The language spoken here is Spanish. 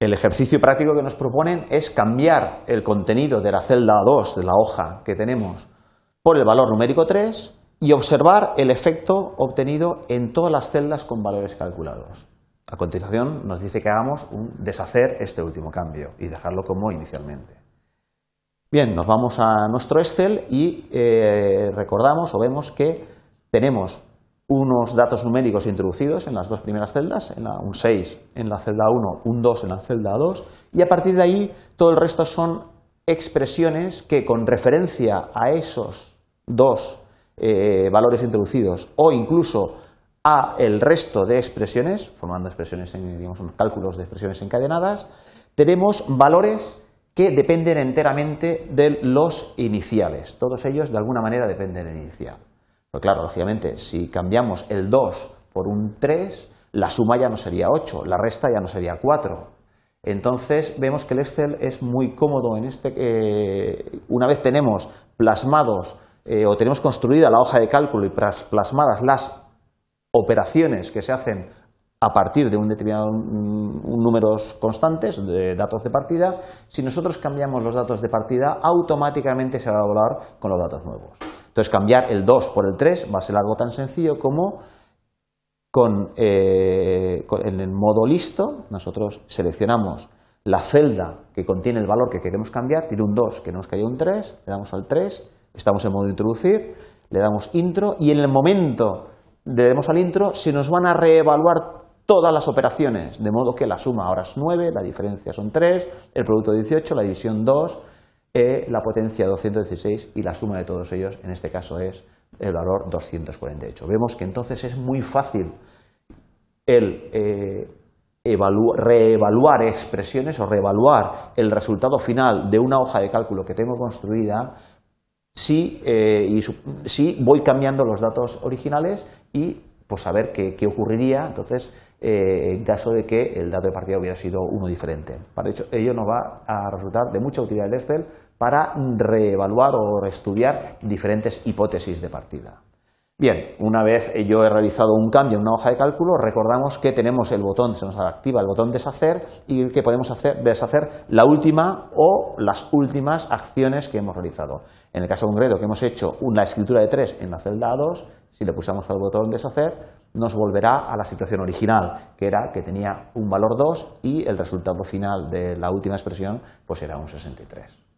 El ejercicio práctico que nos proponen es cambiar el contenido de la celda 2 de la hoja que tenemos por el valor numérico 3 y observar el efecto obtenido en todas las celdas con valores calculados. A continuación nos dice que hagamos un deshacer este último cambio y dejarlo como inicialmente. Bien, nos vamos a nuestro Excel y eh, recordamos o vemos que tenemos unos datos numéricos introducidos en las dos primeras celdas, un 6 en la celda 1, un 2 en la celda 2, y a partir de ahí todo el resto son expresiones que con referencia a esos dos eh, valores introducidos o incluso a el resto de expresiones, formando expresiones en, digamos, cálculos de expresiones encadenadas, tenemos valores que dependen enteramente de los iniciales. Todos ellos de alguna manera dependen del inicial. Pues claro, lógicamente, si cambiamos el 2 por un 3, la suma ya no sería 8, la resta ya no sería 4. Entonces vemos que el Excel es muy cómodo en este. Eh, una vez tenemos plasmados eh, o tenemos construida la hoja de cálculo y plasmadas las operaciones que se hacen a partir de un determinado mm, números constantes de datos de partida, si nosotros cambiamos los datos de partida, automáticamente se va a evaluar con los datos nuevos. Entonces, cambiar el 2 por el 3 va a ser algo tan sencillo como con, eh, en el modo listo, nosotros seleccionamos la celda que contiene el valor que queremos cambiar, tiene un 2, queremos que haya un 3, le damos al 3, estamos en modo introducir, le damos intro y en el momento le demos al intro se nos van a reevaluar todas las operaciones, de modo que la suma ahora es 9, la diferencia son 3, el producto 18, la división 2, eh, la potencia 216 y la suma de todos ellos, en este caso es el valor 248. Vemos que entonces es muy fácil el eh, reevaluar expresiones o reevaluar el resultado final de una hoja de cálculo que tengo construida si, eh, si voy cambiando los datos originales y pues saber qué, qué ocurriría. Entonces, eh, en caso de que el dato de partida hubiera sido uno diferente. Para ello nos va a resultar de mucha utilidad el Excel para reevaluar o estudiar diferentes hipótesis de partida. Bien, una vez yo he realizado un cambio en una hoja de cálculo, recordamos que tenemos el botón, se nos activa el botón deshacer y que podemos hacer, deshacer la última o las últimas acciones que hemos realizado. En el caso concreto que hemos hecho una escritura de 3 en la celda 2, si le pulsamos al botón deshacer, nos volverá a la situación original, que era que tenía un valor 2 y el resultado final de la última expresión pues era un 63.